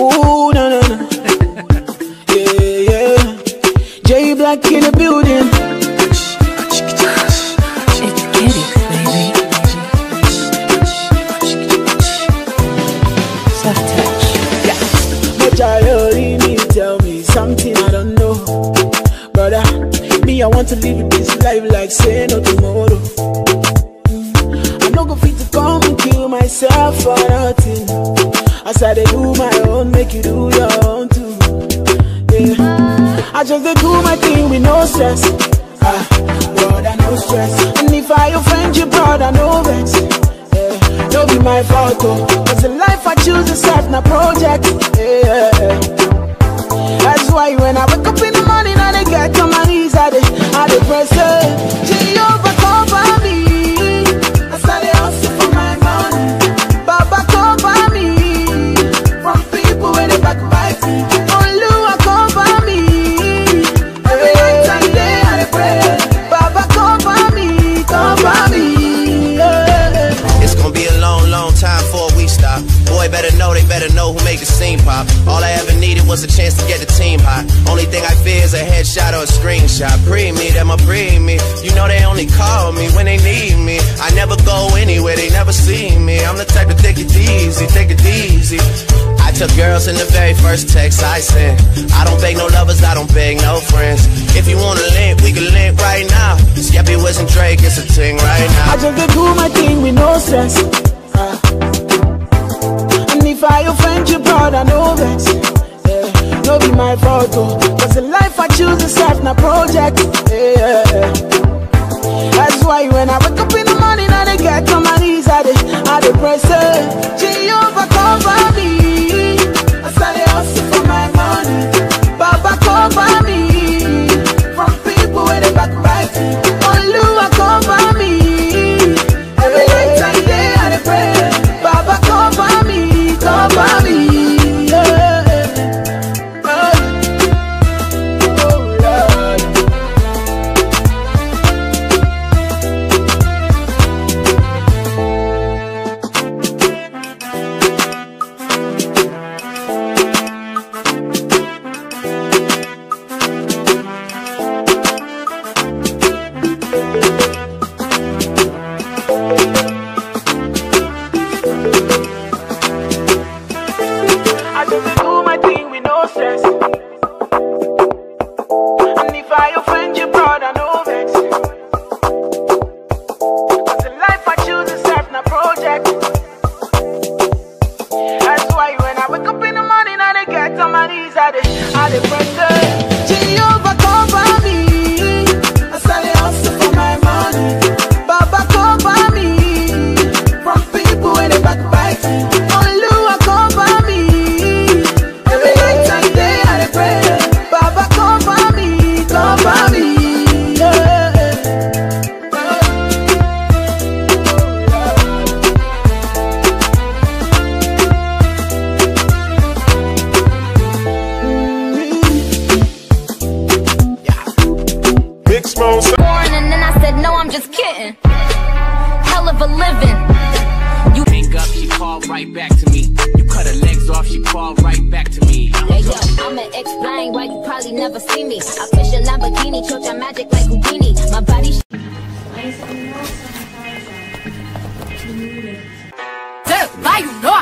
Ooh, no, no, no. Yeah, yeah. J Black in the building. Get it, baby. Soft I really need tell me something I don't know. But me, I want to live this life like say no tomorrow. I'm not gonna fit to come and kill myself for nothing. I said they do my make you do your own too. Yeah. I just do my thing with no stress. Ah, brother, no stress. And if I offend you, brother, no vex. Yeah. No be my fault, oh. Cause the life I choose is set na project. Yeah. That's why when I wake up in the morning I get on my knees, I dey, I dey press it. Jehovah long, time before we stop. Boy, better know, they better know who made the scene pop. All I ever needed was a chance to get the team hot. Only thing I fear is a headshot or a screenshot. Pre me, them a pre me. You know they only call me when they need me. I never go anywhere, they never see me. I'm the type to take it easy, take it easy. I took girls in the very first text I sent. I don't beg no lovers, I don't beg no friends. If you wanna link, we can link right now. Skepta Wiz and Drake, it's a thing right now. I just do my thing with no stress. Ah. And if I offend you, brother, no vex. Yeah. No be my fault, oh. Cause the life I choose is set na project. Yeah. Big Smoke. born and then I said, no, I'm just kidding. Hell of a living. You Hang up, she called right back to me. You cut her legs off, she called right back to me. Hey yo, I'ma explain why you probably never see me. I push a Lamborghini, choke your magic like Houdini. My body Why you know